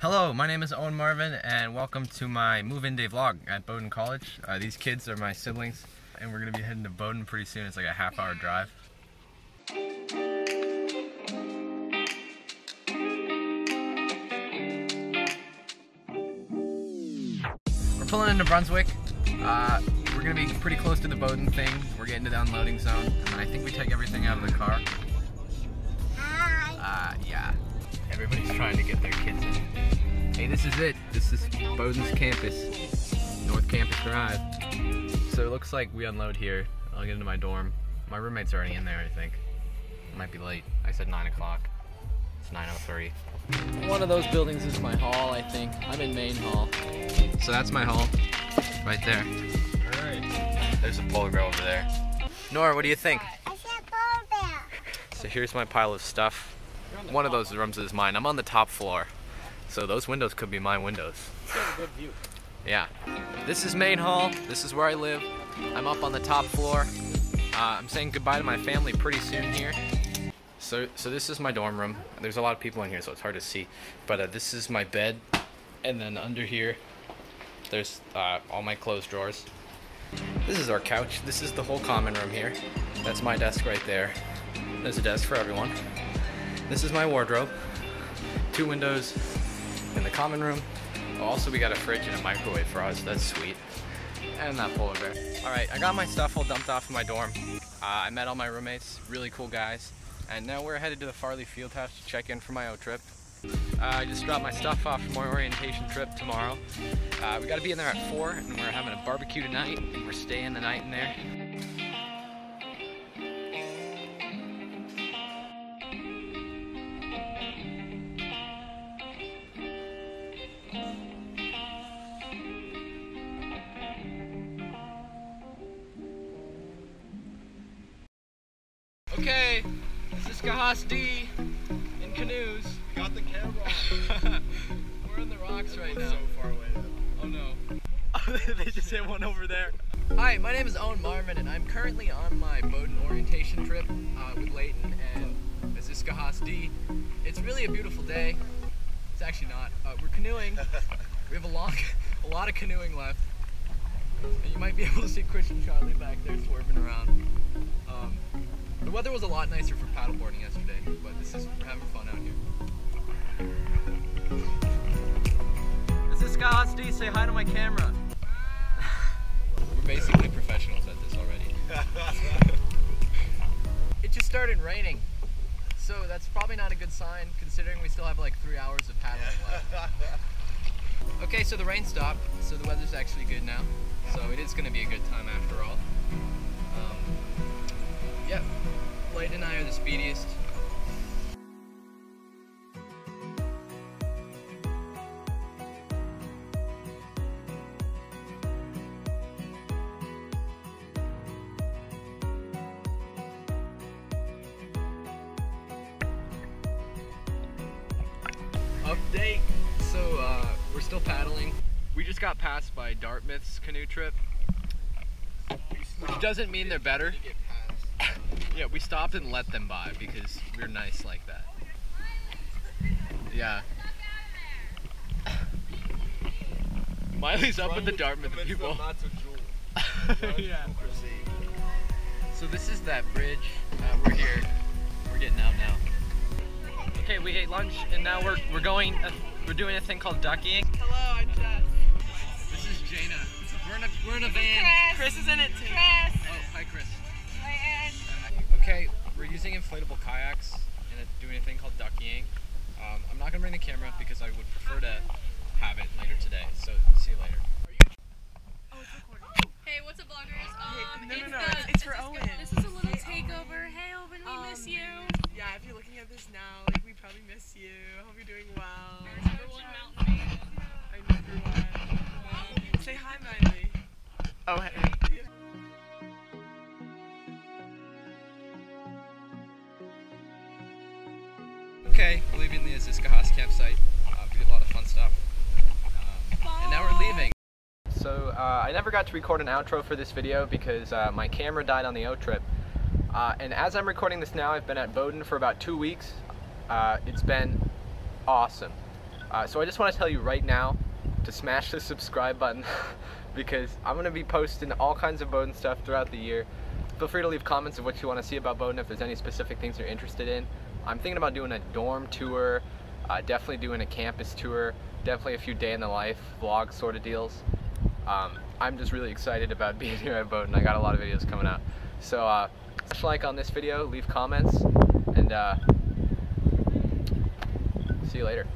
Hello, my name is Owen Marvin, and welcome to my move-in day vlog at Bowdoin College. Uh, these kids are my siblings, and we're gonna be heading to Bowdoin pretty soon. It's like a half-hour drive. We're pulling into Brunswick. Uh, we're gonna be pretty close to the Bowdoin thing. We're getting to the unloading zone, and I think we take everything out of the car. Everybody's trying to get their kids in. Hey, this is it. This is Bowdoin's campus, North Campus Drive. So it looks like we unload here. I'll get into my dorm. My roommate's already in there, I think. Might be late. I said 9 o'clock. It's 9.03. One of those buildings is my hall, I think. I'm in Maine Hall. So that's my hall, right there. Alright. There's a polar bear over there. Nora, what do you think? I said polar bear. So here's my pile of stuff. One of those rooms is mine. I'm on the top floor. So those windows could be my windows. Yeah. This is Maine Hall. This is where I live. I'm up on the top floor. Uh, I'm saying goodbye to my family pretty soon here. So, so this is my dorm room. There's a lot of people in here, so it's hard to see. But uh, this is my bed, and then under here, there's uh, all my clothes drawers. This is our couch. This is the whole common room here. That's my desk right there. There's a desk for everyone. This is my wardrobe. Two windows in the common room. Also, we got a fridge and a microwave for us. That's sweet. And that polar bear. All right, I got my stuff all dumped off in my dorm. Uh, I met all my roommates, really cool guys. And now we're headed to the Farley Fieldhouse to check in for my O trip. Uh, I just dropped my stuff off for my orientation trip tomorrow. Uh, we got to be in there at 4, and we're having a barbecue tonight, and we're staying the night in there. Okay, this is Kahas D in canoes. Got the camera We're in the rocks right now. so far away. Oh no. they just hit one over there. Hi, my name is Owen Marvin, and I'm currently on my Bowdoin orientation trip uh, with Leighton and Mrs. Kahas D. It's really a beautiful day. It's actually not. Uh, we're canoeing. We have a long, a lot of canoeing left. And you might be able to see Christian Charlie back there swerving around. Um, the weather was a lot nicer for paddleboarding yesterday, but this is we're having fun out here. This is D. Say hi to my camera. We're basically professionals at this already. it just started raining. So that's probably not a good sign considering we still have like three hours of paddling left. Okay, so the rain stopped, so the weather's actually good now. So it is going to be a good time after all. Are the speediest. Update. So uh, we're still paddling. We just got passed by Dartmouth's canoe trip, which doesn't mean they're better. Yeah, we stopped and let them by because we're nice like that. Yeah. Miley's up with the Dartmouth people. yeah. So this is that bridge. Uh, we're here. We're getting out now. Okay, we ate lunch and now we're we're going. Uh, we're doing a thing called duckying. Hello, I'm Jess. This is Jana. We're in a we're in a van. Chris. is in it too. Oh, hi Chris. Okay, using inflatable kayaks and doing a thing called duckying. Um, I'm not gonna bring the camera because I would prefer to have it later today. So see you later. Hey, what's up, vloggers? Um, no, no, it's no, the- it's- it's for this is- Owen. This is a little takeover. Hey, Owen, we miss Um, you. Yeah, if you're looking at this now, like we probably miss you. Hope you're doing well. We're leaving the campsite. Uh, we did a lot of fun stuff. Um, and now we're leaving. So uh, I never got to record an outro for this video because uh, my camera died on the O trip. Uh, and as I'm recording this now, I've been at Bowdoin for about two weeks. Uh, it's been awesome. Uh, so I just want to tell you right now to smash the subscribe button because I'm going to be posting all kinds of Bowdoin stuff throughout the year. Feel free to leave comments of what you want to see about Bowdoin if there's any specific things you're interested in. I'm thinking about doing a dorm tour, uh, definitely doing a campus tour, definitely a few day in the life vlog sort of deals. Um, I'm just really excited about being here at Bowdoin. I got a lot of videos coming out. So uh, smash like on this video, leave comments, and uh, see you later.